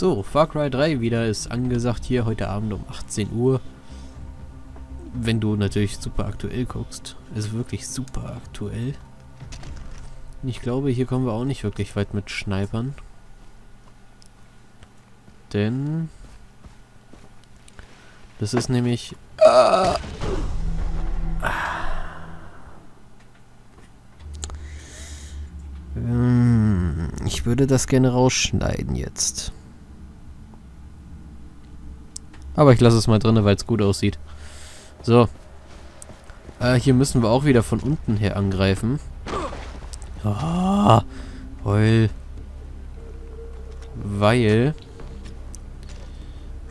So, Far Cry 3 wieder ist angesagt hier heute Abend um 18 Uhr. Wenn du natürlich super aktuell guckst. Ist wirklich super aktuell. Ich glaube, hier kommen wir auch nicht wirklich weit mit Schneipern. Denn... Das ist nämlich... Ah, ähm, ich würde das gerne rausschneiden jetzt. Aber ich lasse es mal drin, weil es gut aussieht. So. Äh, hier müssen wir auch wieder von unten her angreifen. Ah, weil... Weil...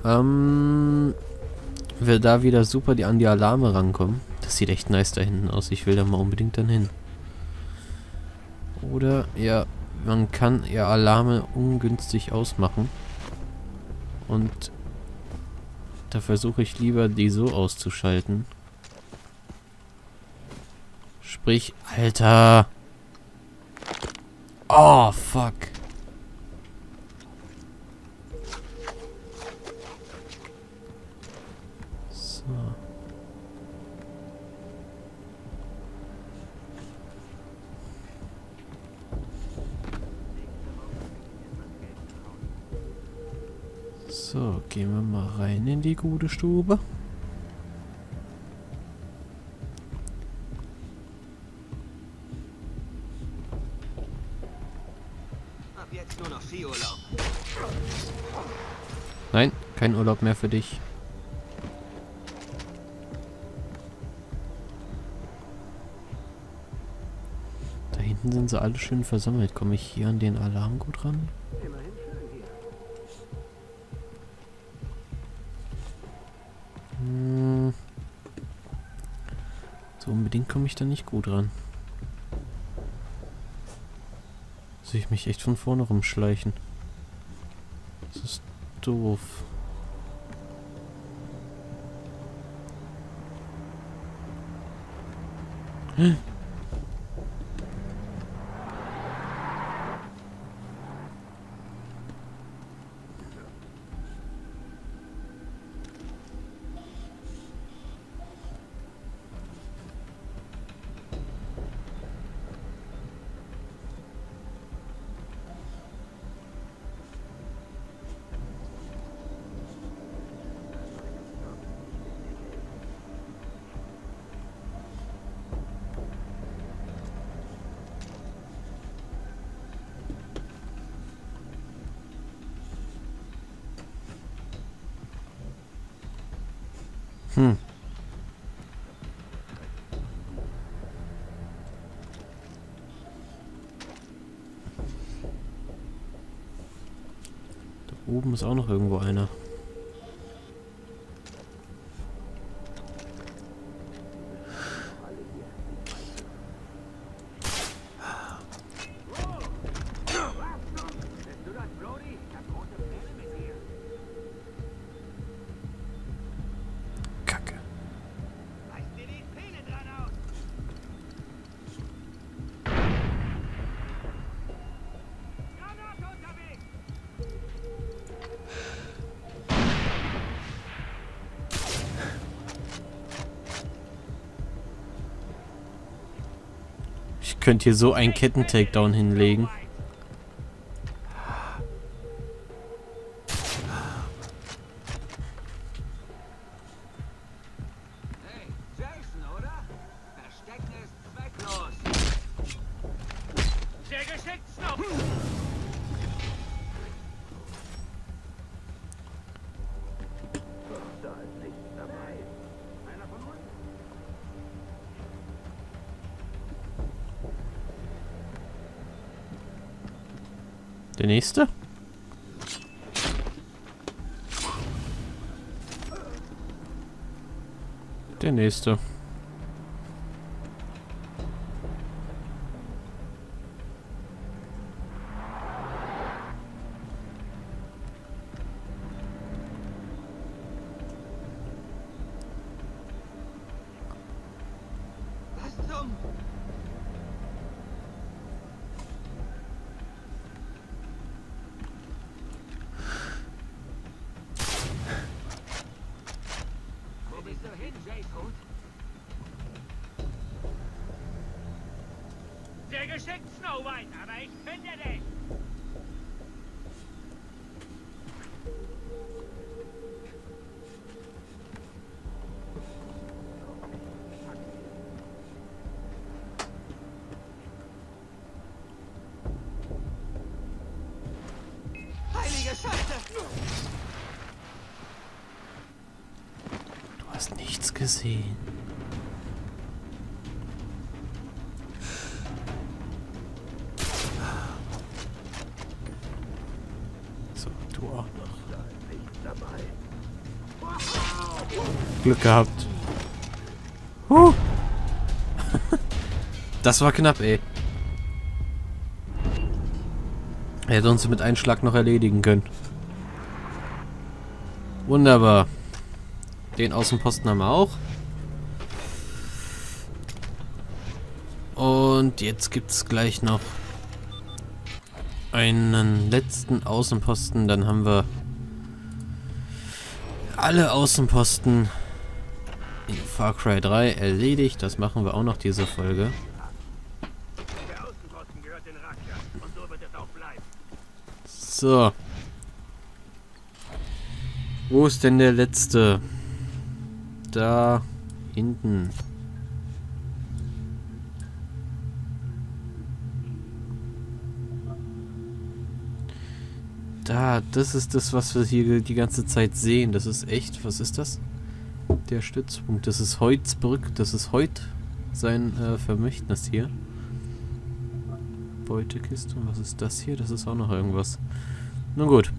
Ähm... Wir da wieder super die, an die Alarme rankommen. Das sieht echt nice da hinten aus. Ich will da mal unbedingt dann hin. Oder, ja, man kann ja Alarme ungünstig ausmachen. Und da versuche ich lieber, die so auszuschalten. Sprich, Alter. Oh, fuck. Rein in die gute Stube. Ab jetzt nur noch Skiurlaub. Nein, kein Urlaub mehr für dich. Da hinten sind sie alle schön versammelt. Komme ich hier an den Alarm gut ran? Unbedingt komme ich da nicht gut ran. Soll ich mich echt von vorne rumschleichen? Das ist doof. Hm. Da oben ist auch noch irgendwo einer. Ich könnte hier so einen Ketten-Takedown hinlegen. Der nächste? Der nächste. Was zum... dir geschickt, Snow White, aber ich finde dich. Du hast nichts gesehen. Glück gehabt. Huh. Das war knapp, ey. Er hätte uns mit einem Schlag noch erledigen können. Wunderbar. Den Außenposten haben wir auch. Und jetzt gibt es gleich noch einen letzten Außenposten. Dann haben wir alle Außenposten Far Cry 3 erledigt. Das machen wir auch noch diese Folge. So. Wo ist denn der letzte? Da hinten. Da, das ist das, was wir hier die ganze Zeit sehen. Das ist echt, was ist das? Der Stützpunkt. Das ist Heuzbrück. Das ist Heut sein äh, Vermächtnis hier. Beutekiste. Was ist das hier? Das ist auch noch irgendwas. Nun gut.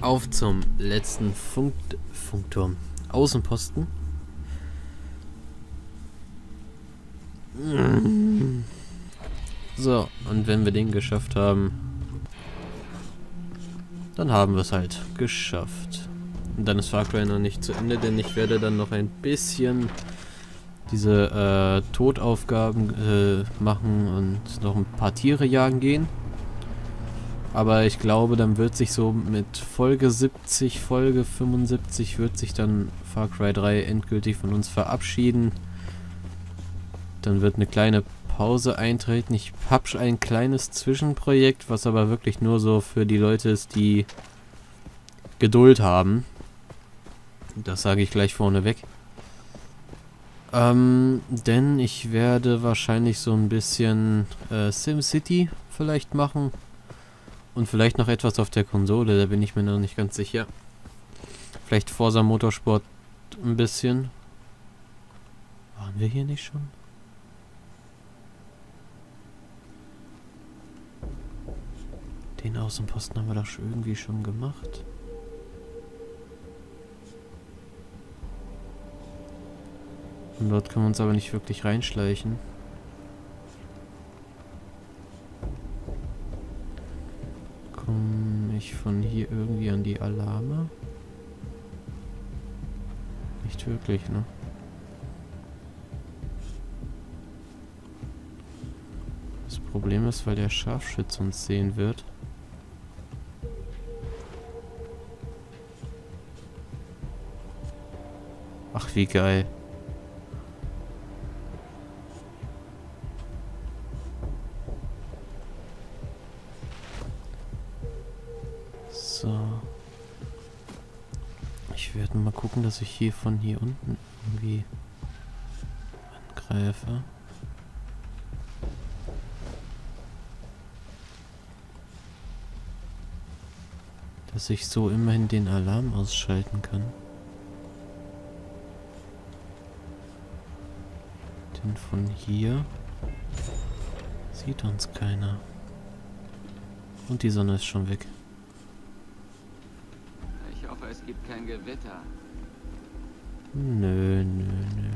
Auf zum letzten Funk Funkturm. Außenposten. So, und wenn wir den geschafft haben, dann haben wir es halt geschafft. Dann ist Far Cry noch nicht zu Ende, denn ich werde dann noch ein bisschen diese äh, Todaufgaben äh, machen und noch ein paar Tiere jagen gehen. Aber ich glaube, dann wird sich so mit Folge 70, Folge 75 wird sich dann Far Cry 3 endgültig von uns verabschieden. Dann wird eine kleine Pause eintreten. Ich habe ein kleines Zwischenprojekt, was aber wirklich nur so für die Leute ist, die Geduld haben. Das sage ich gleich vorneweg. Ähm, denn ich werde wahrscheinlich so ein bisschen äh, SimCity vielleicht machen. Und vielleicht noch etwas auf der Konsole, da bin ich mir noch nicht ganz sicher. Vielleicht Forza Motorsport ein bisschen. Waren wir hier nicht schon? Den Außenposten haben wir doch irgendwie schon gemacht. Und dort können wir uns aber nicht wirklich reinschleichen. Komme ich von hier irgendwie an die Alarme? Nicht wirklich, ne? Das Problem ist, weil der Scharfschütze uns sehen wird. Ach, wie geil. Dass ich hier von hier unten irgendwie angreife. Dass ich so immerhin den Alarm ausschalten kann. Denn von hier sieht uns keiner. Und die Sonne ist schon weg. Ich hoffe, es gibt kein Gewitter. Nö, nö, nö.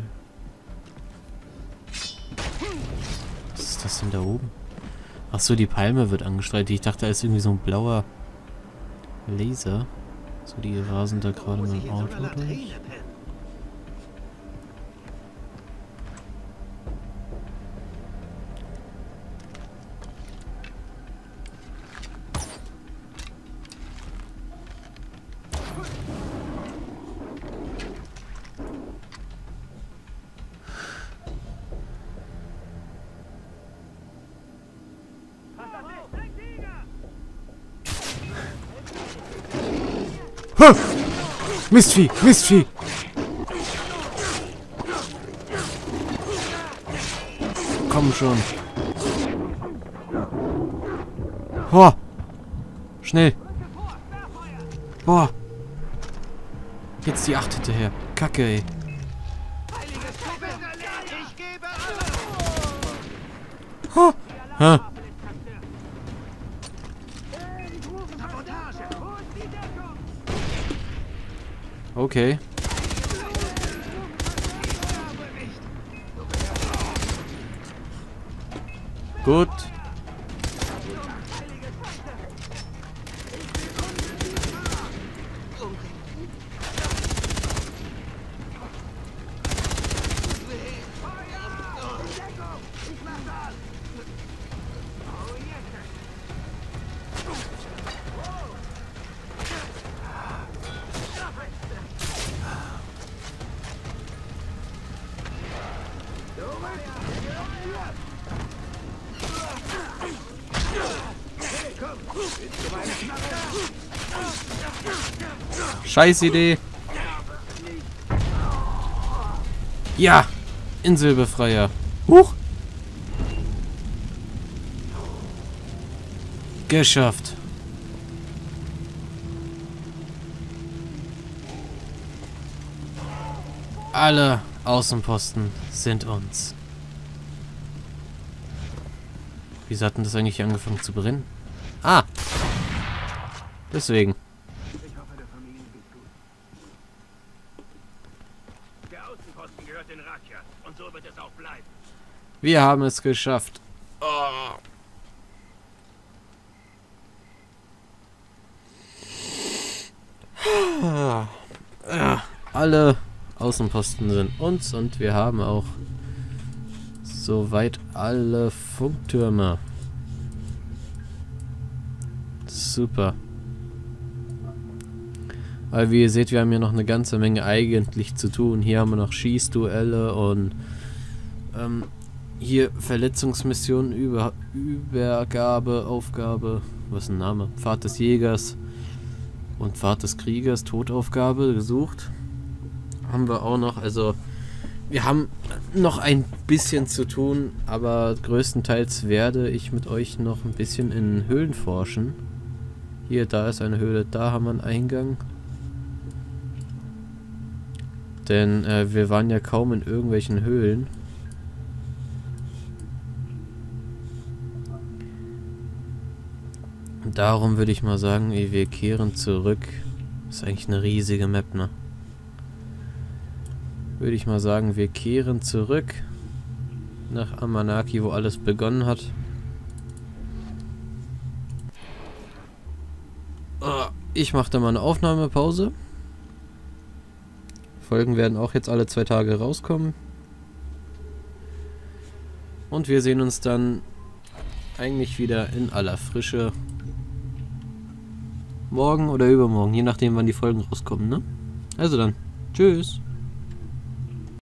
Was ist das denn da oben? Ach so, die Palme wird angestrahlt. Ich dachte, da ist irgendwie so ein blauer Laser. So, die rasen da gerade mit dem Auto durch. Ha! Mistvieh, Mistvieh. Komm schon. Boah. Schnell. Boah. Jetzt die acht hinterher. Kacke, ey. Ha. Ha. Gut. Scheiß Idee. Ja, Inselbefreier. Huch. Geschafft. Alle Außenposten sind uns. Wieso hat denn das eigentlich angefangen zu brennen? Ah! Deswegen. Ich hoffe, der Familie geht's gut. Der Außenposten gehört den Rakia. Und so wird es auch bleiben. Wir haben es geschafft. Oh. Alle Außenposten sind uns und wir haben auch soweit alle Funktürme. Super. Aber wie ihr seht, wir haben hier noch eine ganze Menge eigentlich zu tun. Hier haben wir noch Schießduelle und ähm, hier Verletzungsmissionen, Über Übergabe, Aufgabe, was ist ein Name? Pfad des Jägers und Pfad des Kriegers, Totaufgabe gesucht. Haben wir auch noch, also wir haben noch ein bisschen zu tun, aber größtenteils werde ich mit euch noch ein bisschen in Höhlen forschen. Hier, da ist eine Höhle, da haben wir einen Eingang. Denn äh, wir waren ja kaum in irgendwelchen Höhlen. Darum würde ich mal sagen, ey, wir kehren zurück. ist eigentlich eine riesige Map, ne? Würde ich mal sagen, wir kehren zurück nach Amanaki, wo alles begonnen hat. Ah, Ich mache da mal eine Aufnahmepause. Folgen werden auch jetzt alle zwei Tage rauskommen. Und wir sehen uns dann eigentlich wieder in aller Frische. Morgen oder übermorgen, je nachdem wann die Folgen rauskommen, ne? Also dann, tschüss.